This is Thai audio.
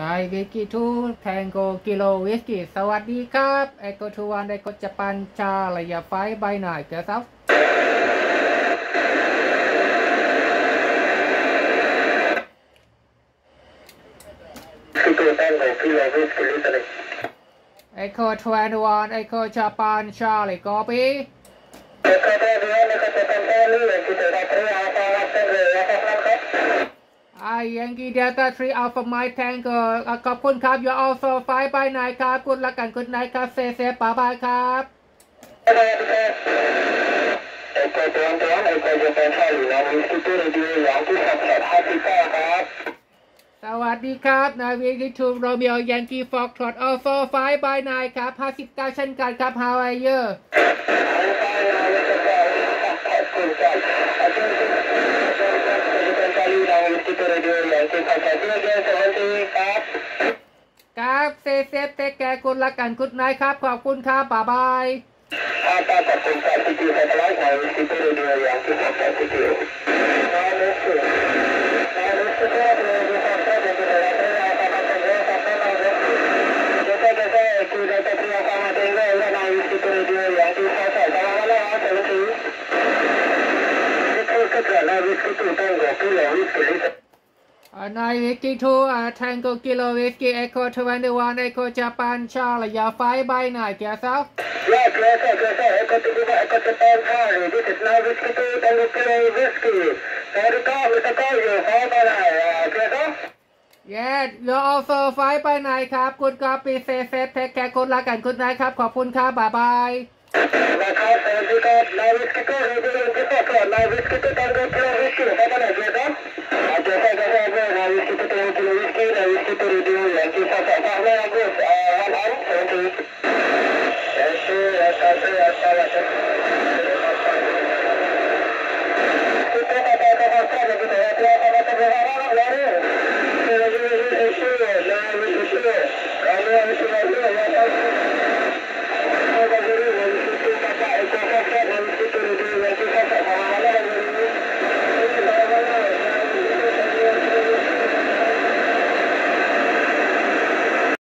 นายวิกิทูแทงโกกิโลวิสกี้สวัสดีครับไอโกทูวันไอโกจปันชาระยะไฟใบหน่อยเกซับไอโคทเวนวันไอโคจปันชาเลยกอปีไอโคทเวนวันไอโค Yankee Delta 3 Alpha Mike Tango ขอบคุณครับ You're also five by nine ครับ good luck and good night ครับ stay safe bye bye ครับสวัสดีครับ Nine Whiskey Two Romeo Yankee Foxtrot also five by nine ครับห้าสิบเก้าเช่นกันครับ how are you ครับเซเซฟเทคแกรคุณละกันคุณนายครับ ขอบคุณครับบ๊ายบายครับขอบคุณครับที่ดูแลเราของซิปเอรียอย่างที่ผมการาทได้รที่าต้ดีก็เดีกว่าเด้เลขที่าทว่ารที่าเราจะทำได้ดีกวาต้ดีกว่าเราทวรที่าต้ดีใช้ดีาเเราที่าทรที่าเราจถ้าต้ดีการาทรที่าต้ดีกช้ดีาเเราที่าทรที่าเราจ 9 52 Tango Kilo Whiskey Echo 21 Echo Japan Charlie Ya 5 by 9 Clear South Yeah, clear South, clear South Echo Tango Echo Japan Charlie This is now Whiskey 2 Tango Kilo Whiskey Sorry call, Mr. Call you 5 by 9 Clear South Yeah you're also 5 by 9 ครับ คุณก็ปีเซเซฟเทคแคร์คุณละกันคุณนายครับ ขอบคุณครับบ๊ายบายนะครับสวัสดีครับนายวิสกี้ก็เรดิโอที่ต่อก่อนนายวิสกี้ก็ตังค์ kita radio yang kita tak tahu Agus, uh, one arm, seventy. Terima kasih, terima kasih, terima kasih.